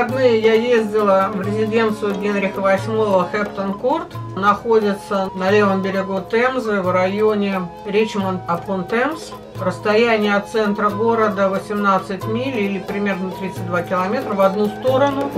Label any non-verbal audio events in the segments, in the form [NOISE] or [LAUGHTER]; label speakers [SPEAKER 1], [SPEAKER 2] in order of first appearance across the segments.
[SPEAKER 1] выходные я ездила в резиденцию Генриха VIII Хэптон Корт. Находится на левом берегу Темзы в районе Ричмонд апон Темс. Расстояние от центра города 18 миль или примерно 32 километра в одну сторону.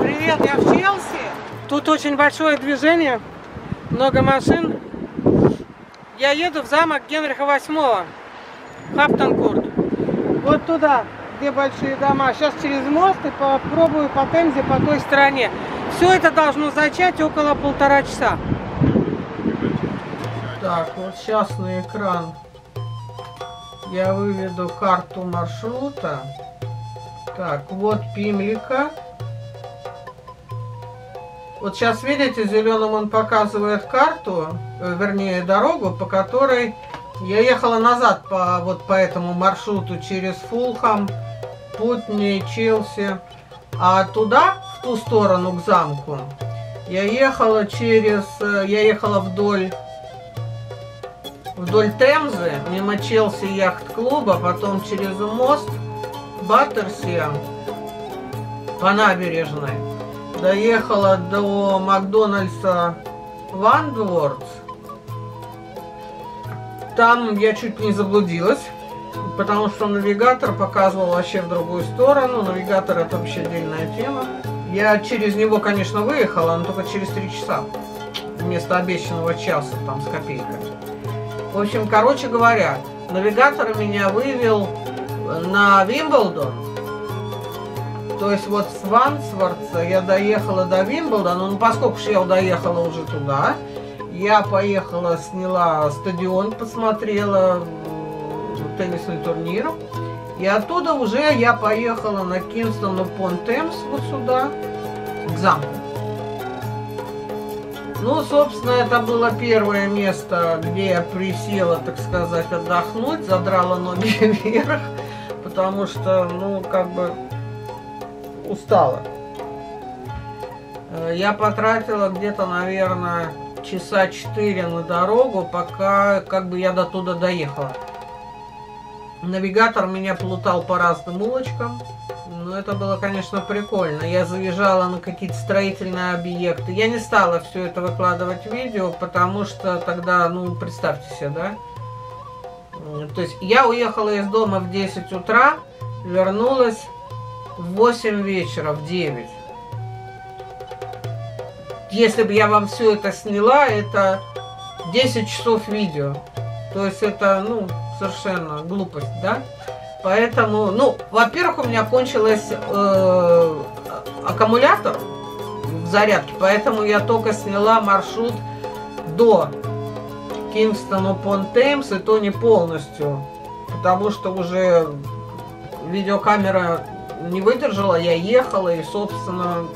[SPEAKER 1] Привет, я в Челси. Тут очень большое движение, много машин. Я еду в замок Генриха VIII, Хаптонкурт. Вот туда, где большие дома. Сейчас через мост и попробую по Темзе по той стороне. Все это должно зачать около полтора часа. Так, вот сейчас на экран я выведу карту маршрута. Так, вот Пимлика. Вот сейчас, видите, зеленым он показывает карту, э, вернее, дорогу, по которой я ехала назад по вот по этому маршруту через Фулхам, Путни, Челси. А туда, в ту сторону, к замку, я ехала через... Э, я ехала вдоль вдоль Темзы, мимо Челси яхт-клуба, потом через мост Баттерси по набережной доехала до Макдональдса Вандвордс. Там я чуть не заблудилась, потому что навигатор показывал вообще в другую сторону. Навигатор это вообще отдельная тема. Я через него, конечно, выехала, но только через три часа. Вместо обещанного часа там с копейкой. В общем, короче говоря, навигатор меня вывел на Вимблдон, то есть вот с Вансворца я доехала до Вимблдона, ну поскольку я доехала уже туда, я поехала, сняла стадион, посмотрела теннисный турнир. И оттуда уже я поехала на Кинстон upon Thames, вот сюда, к замку. Ну, собственно, это было первое место, где я присела, так сказать, отдохнуть, задрала ноги [LAUGHS] вверх, потому что, ну, как бы, устала. Э, я потратила где-то, наверное, часа четыре на дорогу, пока как бы я до туда доехала. Навигатор меня плутал по разным улочкам. Но это было, конечно, прикольно. Я заезжала на какие-то строительные объекты. Я не стала все это выкладывать в видео, потому что тогда, ну, представьте себе, да? То есть я уехала из дома в 10 утра, вернулась в 8 вечера, в 9. Если бы я вам все это сняла, это 10 часов видео. То есть это, ну, совершенно глупость, да? Поэтому, ну, во-первых, у меня кончилась э, аккумулятор в зарядке, поэтому я только сняла маршрут до Кингстон upon Thames, и то не полностью, потому что уже видеокамера не выдержала, я ехала и, собственно,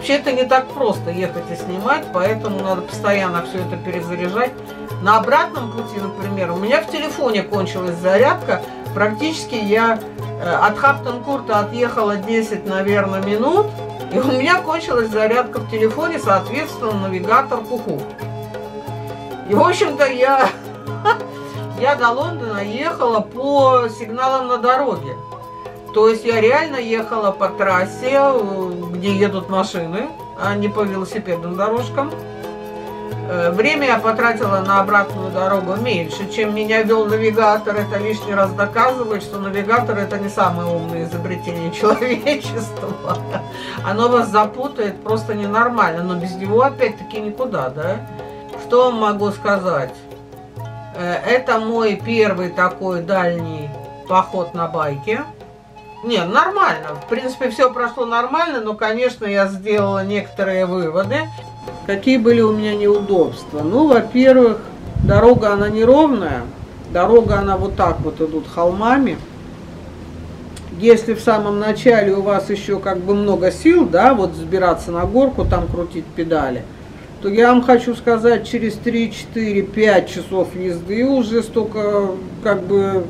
[SPEAKER 1] вообще это не так просто ехать и снимать, поэтому надо постоянно все это перезаряжать. На обратном пути, например, у меня в телефоне кончилась зарядка, практически я э, от Хаптон-Курта отъехала 10, наверное, минут, и у меня кончилась зарядка в телефоне, соответственно, навигатор куку. И, в общем-то, я, [LAUGHS] я до Лондона ехала по сигналам на дороге. То есть я реально ехала по трассе, где едут машины, а не по велосипедным дорожкам. Э, время я потратила на обратную дорогу меньше, чем меня вел навигатор. Это лишний раз доказывает, что навигатор это не самое умное изобретение [LAUGHS] человечества. Оно вас запутает просто ненормально, но без него опять-таки никуда, да? Что могу сказать? Э, это мой первый такой дальний поход на байке. Не, нормально. В принципе, все прошло нормально, но, конечно, я сделала некоторые выводы. Какие были у меня неудобства? Ну, во-первых, дорога, она неровная. Дорога, она вот так вот идут холмами. Если в самом начале у вас еще как бы много сил, да, вот взбираться на горку, там крутить педали, то я вам хочу сказать, через 3, 4, 5 часов езды уже столько как бы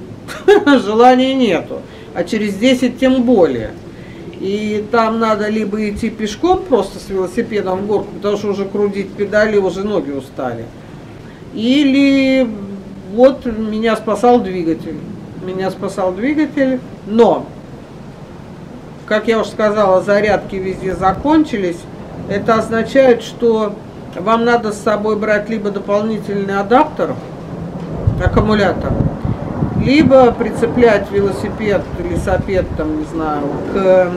[SPEAKER 1] [LAUGHS] желания нету а через 10 тем более. И там надо либо идти пешком просто с велосипедом в горку, потому что уже крутить педали, уже ноги устали. Или Вот меня спасал двигатель. Меня спасал двигатель, но, как я уже сказала, зарядки везде закончились. Это означает, что вам надо с собой брать либо дополнительный адаптер, аккумулятор, либо прицеплять велосипед, лесопед, там, не знаю, к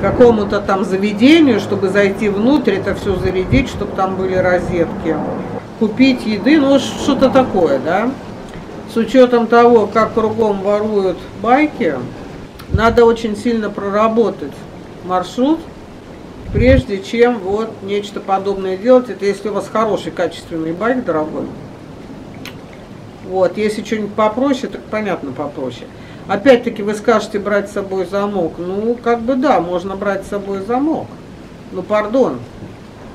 [SPEAKER 1] какому-то там заведению, чтобы зайти внутрь, это все зарядить, чтобы там были розетки, купить еды, ну что-то такое, да. С учетом того, как кругом воруют байки, надо очень сильно проработать маршрут, прежде чем вот нечто подобное делать. Это если у вас хороший, качественный байк, дорогой. Вот, если что-нибудь попроще, так понятно попроще. Опять-таки вы скажете брать с собой замок. Ну, как бы да, можно брать с собой замок. Ну, пардон,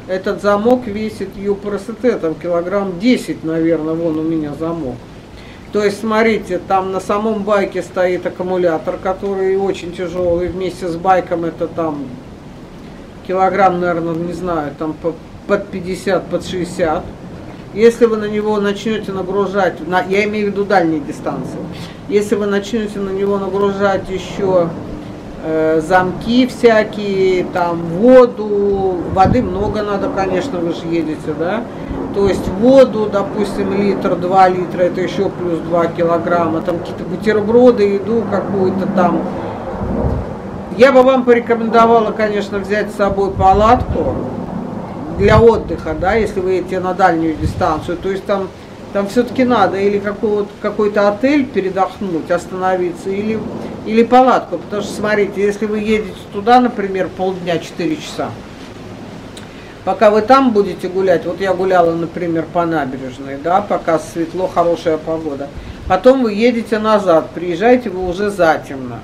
[SPEAKER 1] этот замок весит юпросете, там килограмм 10, наверное, вон у меня замок. То есть, смотрите, там на самом байке стоит аккумулятор, который очень тяжелый, вместе с байком это там килограмм, наверное, не знаю, там под 50, под 60. Если вы на него начнете нагружать, на, я имею в виду дальние дистанции, если вы начнете на него нагружать еще э, замки всякие, там воду, воды много надо, конечно, вы же едете, да, то есть воду, допустим, литр, два литра, это еще плюс 2 килограмма, там какие-то бутерброды, еду какую-то там. Я бы вам порекомендовала, конечно, взять с собой палатку, для отдыха, да, если вы идете на дальнюю дистанцию, то есть там, там все-таки надо или какой-то отель передохнуть, остановиться, или, или палатку, потому что, смотрите, если вы едете туда, например, полдня, 4 часа, пока вы там будете гулять, вот я гуляла, например, по набережной, да, пока светло, хорошая погода, потом вы едете назад, приезжаете вы уже затемно,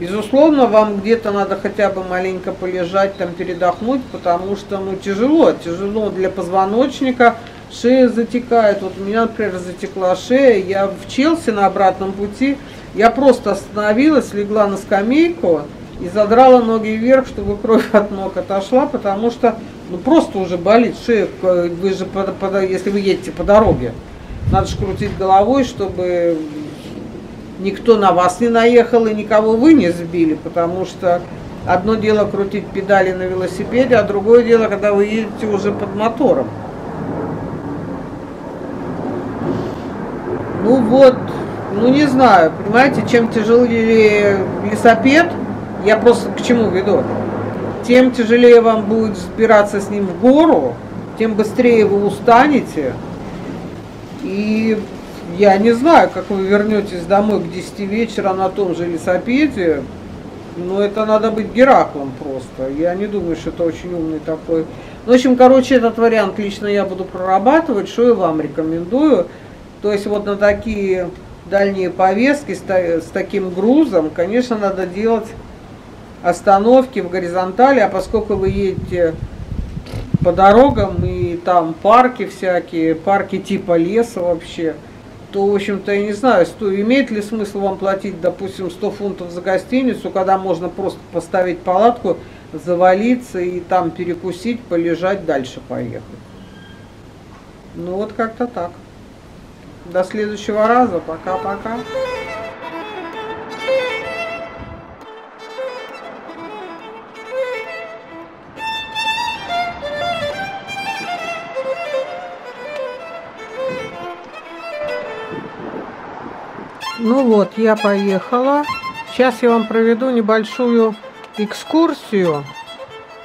[SPEAKER 1] Безусловно, вам где-то надо хотя бы маленько полежать, там передохнуть, потому что ну, тяжело, тяжело для позвоночника, шея затекает. Вот у меня, например, затекла шея, я в Челси на обратном пути, я просто остановилась, легла на скамейку и задрала ноги вверх, чтобы кровь [LAUGHS] от ног отошла, потому что ну, просто уже болит шея, вы же, по, по, если вы едете по дороге, надо же крутить головой, чтобы никто на вас не наехал и никого вы не сбили, потому что одно дело крутить педали на велосипеде, а другое дело, когда вы едете уже под мотором. Ну вот, ну не знаю, понимаете, чем тяжелее велосипед, я просто к чему веду, тем тяжелее вам будет взбираться с ним в гору, тем быстрее вы устанете, и я не знаю, как вы вернетесь домой к 10 вечера на том же лесопеде, но это надо быть Гераклом просто. Я не думаю, что это очень умный такой. В общем, короче, этот вариант лично я буду прорабатывать, что и вам рекомендую. То есть вот на такие дальние повестки с, с таким грузом, конечно, надо делать остановки в горизонтали, а поскольку вы едете по дорогам и там парки всякие, парки типа леса вообще – то, в общем-то, я не знаю, что, имеет ли смысл вам платить, допустим, 100 фунтов за гостиницу, когда можно просто поставить палатку, завалиться и там перекусить, полежать, дальше поехать. Ну вот как-то так. До следующего раза. Пока-пока. Ну вот, я поехала. Сейчас я вам проведу небольшую экскурсию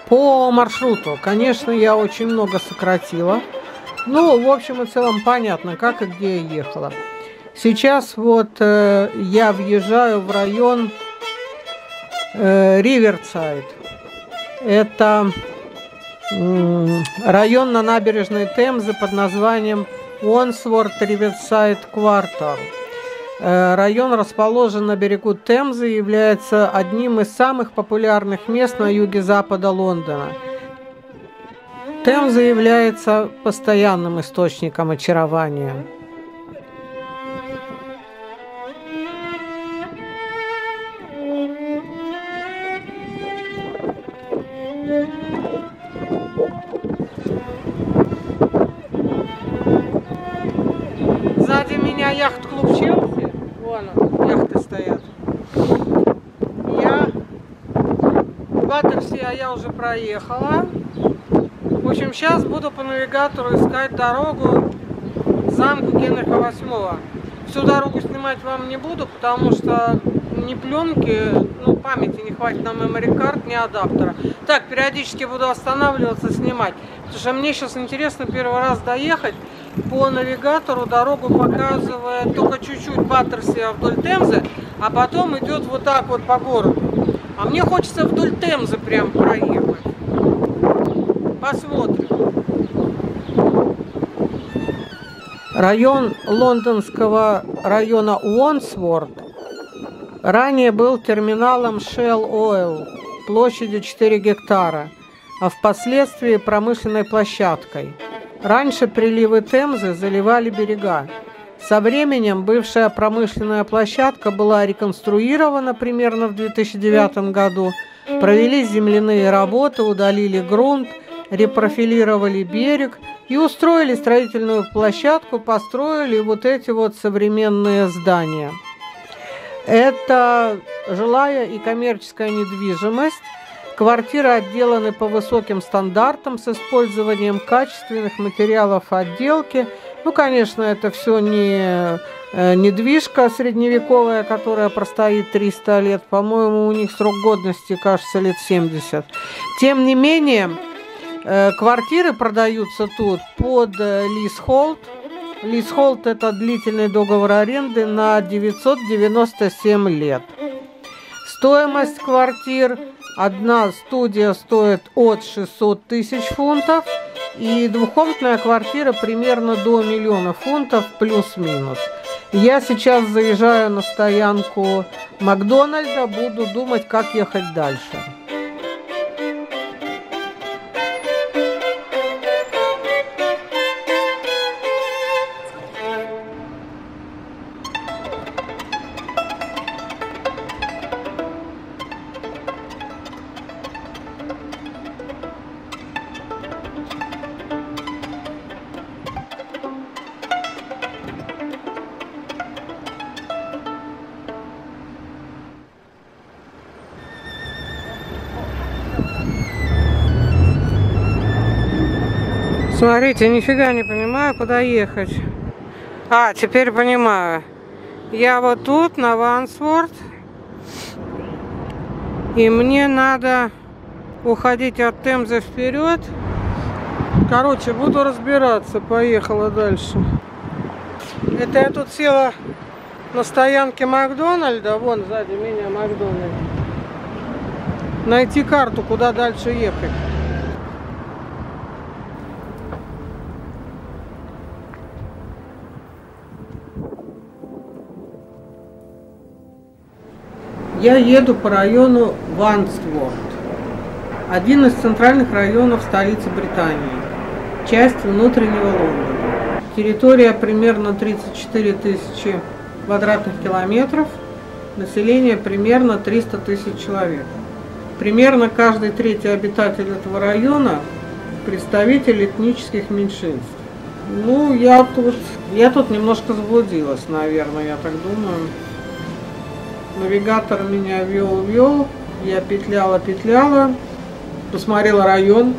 [SPEAKER 1] по маршруту. Конечно, я очень много сократила. Ну, в общем и целом понятно, как и где я ехала. Сейчас вот э, я въезжаю в район э, Риверсайд. Это э, район на набережной Темзы под названием Уонсворт Риверсайд Квартал. Э, район расположен на берегу Темзы и является одним из самых популярных мест на юге запада Лондона. Темза является постоянным источником очарования. Проехала. В общем, сейчас буду по навигатору искать дорогу к замку Генриха VIII. Всю дорогу снимать вам не буду, потому что ни пленки, ну, памяти не хватит на memory card, ни адаптера. Так, периодически буду останавливаться, снимать. Потому что мне сейчас интересно первый раз доехать. По навигатору дорогу показывает только чуть-чуть Баттерси вдоль Темзы, а потом идет вот так вот по городу. А мне хочется вдоль Темзы прям проехать. Посмотрим. Район лондонского района Уонсворд ранее был терминалом Shell Oil площадью 4 гектара, а впоследствии промышленной площадкой. Раньше приливы Темзы заливали берега. Со временем бывшая промышленная площадка была реконструирована примерно в 2009 году. Провели земляные работы, удалили грунт, репрофилировали берег и устроили строительную площадку, построили вот эти вот современные здания. Это жилая и коммерческая недвижимость. Квартиры отделаны по высоким стандартам с использованием качественных материалов отделки. Ну, конечно, это все не э, недвижка средневековая, которая простоит 300 лет. По-моему, у них срок годности, кажется, лет 70. Тем не менее, э, квартиры продаются тут под э, лисхолд. Лисхолд – это длительный договор аренды на 997 лет. Стоимость квартир – Одна студия стоит от 600 тысяч фунтов, и двухкомнатная квартира примерно до миллиона фунтов плюс-минус. Я сейчас заезжаю на стоянку Макдональда, буду думать, как ехать дальше. Смотрите, нифига не понимаю, куда ехать. А, теперь понимаю. Я вот тут, на Вансворд. И мне надо уходить от Темзы вперед. Короче, буду разбираться. Поехала дальше. Это я тут села на стоянке Макдональда. Вон сзади меня Макдональд. Найти карту, куда дальше ехать. Я еду по району Вансворд, один из центральных районов столицы Британии, часть внутреннего Лондона. Территория примерно 34 тысячи квадратных километров, население примерно 300 тысяч человек. Примерно каждый третий обитатель этого района представитель этнических меньшинств. Ну, я тут, я тут немножко заблудилась, наверное, я так думаю. Навигатор меня вел-вел, я петляла-петляла, посмотрела район.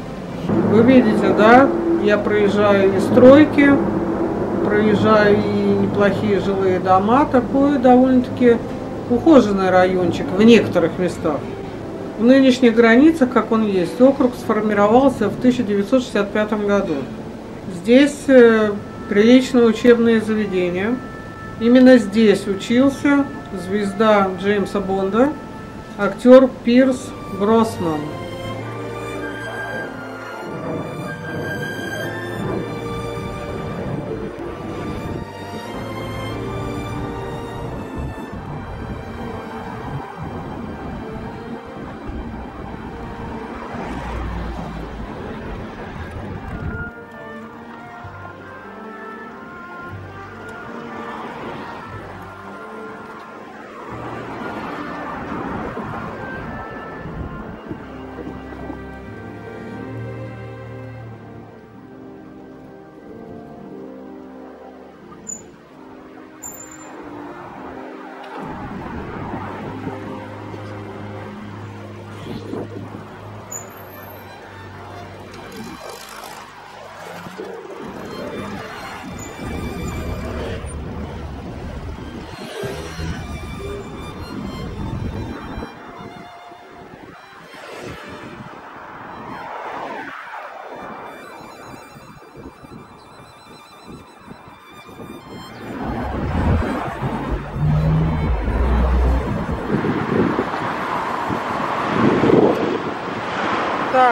[SPEAKER 1] Вы видите, да, я проезжаю и стройки, проезжаю и неплохие жилые дома, такой довольно-таки ухоженный райончик в некоторых местах. В нынешних границах, как он есть, округ сформировался в 1965 году. Здесь э, приличные учебные заведения. Именно здесь учился звезда Джеймса Бонда, актер Пирс Броснан.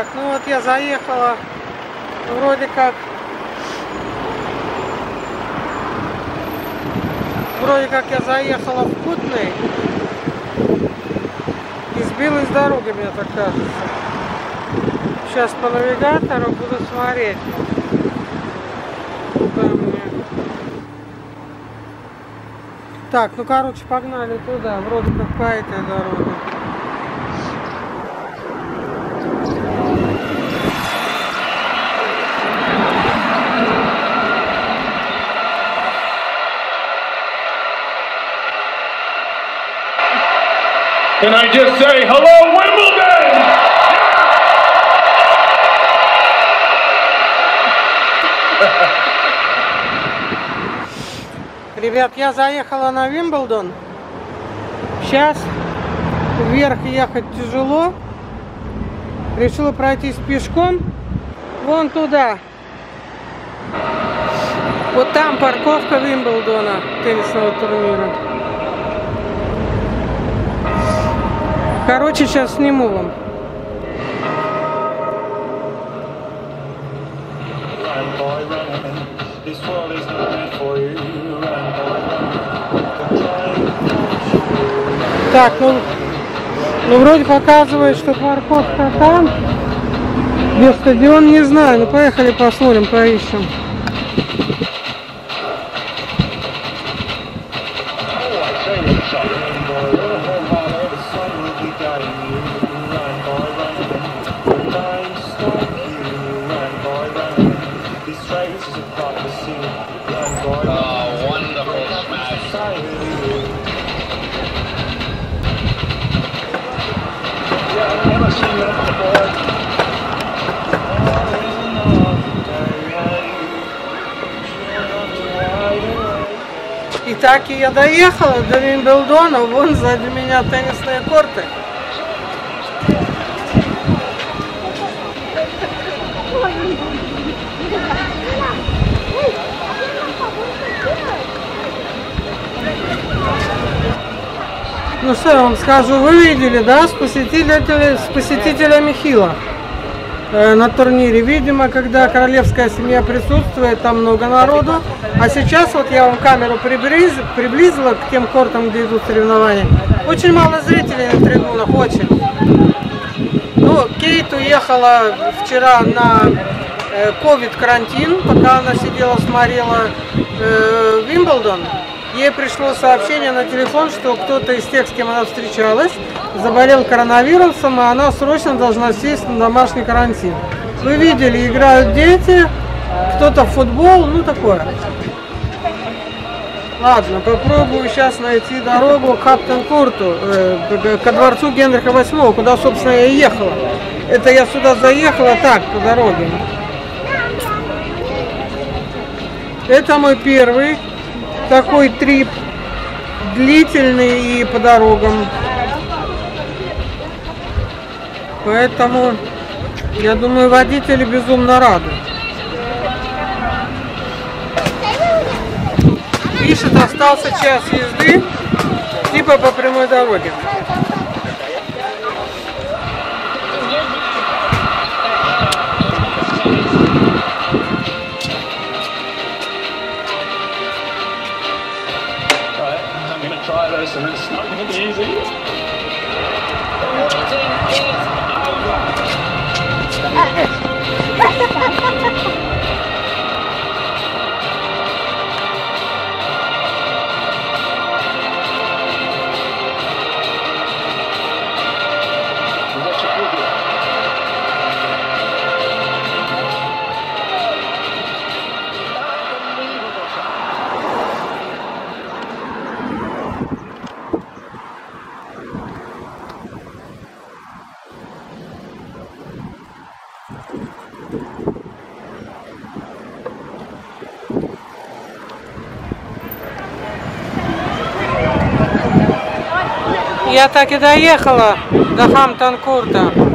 [SPEAKER 1] Так, ну вот я заехала вроде как вроде как я заехала в Кутный и сбилась дороги, мне так кажется. Сейчас по навигатору буду смотреть. Так, ну короче, погнали туда, вроде как по этой дороге.
[SPEAKER 2] Can I just say hello, Wimbledon?
[SPEAKER 1] Ребят, я заехала на Вимблдон. Сейчас вверх ехать тяжело. Решила пройтись пешком. Вон туда. Вот там парковка Вимблдона теннисного турнира. Короче, сейчас сниму вам. Так, ну, ну вроде показывает, что парковка там. Где стадион, не знаю. Ну поехали посмотрим, поищем. И так и я доехала до Вимблдона. Вон сзади меня теннисные корты. Ну что я вам скажу, вы видели, да, с, посетителями, с посетителями Хила на турнире. Видимо, когда королевская семья присутствует, там много народу. А сейчас вот я вам камеру приблиз- приблизила к тем кортам, где идут соревнования. Очень мало зрителей на трибунах, очень. Ну, Кейт уехала вчера на ковид-карантин, пока она сидела, смотрела э, Вимблдон. Ей пришло сообщение на телефон, что кто-то из тех, с кем она встречалась, заболел коронавирусом, и она срочно должна сесть на домашний карантин. Вы видели, играют дети, кто-то в футбол, ну такое. Ладно, попробую сейчас найти дорогу к Хаптенкурту, э, ко дворцу Генриха VIII, куда, собственно, я и ехала. Это я сюда заехала так, по дороге. Это мой первый такой трип, длительный и по дорогам. Поэтому, я думаю, водители безумно рады. Пишет, остался час езды, типа по прямой дороге. Я так и доехала до Хамтон-Курта.